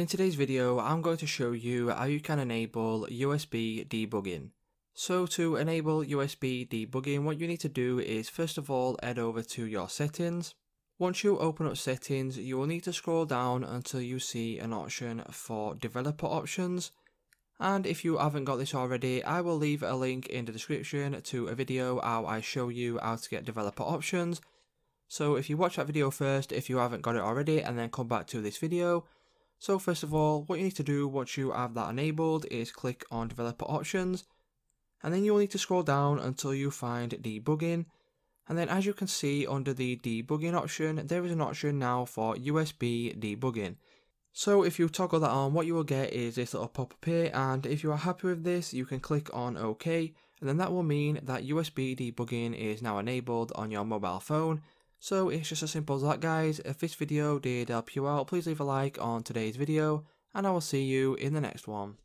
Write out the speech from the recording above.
In today's video, I'm going to show you how you can enable USB debugging. So to enable USB debugging, what you need to do is first of all head over to your settings. Once you open up settings, you will need to scroll down until you see an option for developer options. And if you haven't got this already, I will leave a link in the description to a video how I show you how to get developer options. So if you watch that video first, if you haven't got it already, and then come back to this video. So first of all, what you need to do once you have that enabled is click on developer options. And then you'll need to scroll down until you find debugging. And then as you can see under the debugging option, there is an option now for USB debugging. So if you toggle that on, what you will get is this little pop-up here, and if you are happy with this, you can click on OK, and then that will mean that USB debugging is now enabled on your mobile phone. So it's just as simple as that guys, if this video did help you out, please leave a like on today's video, and I will see you in the next one.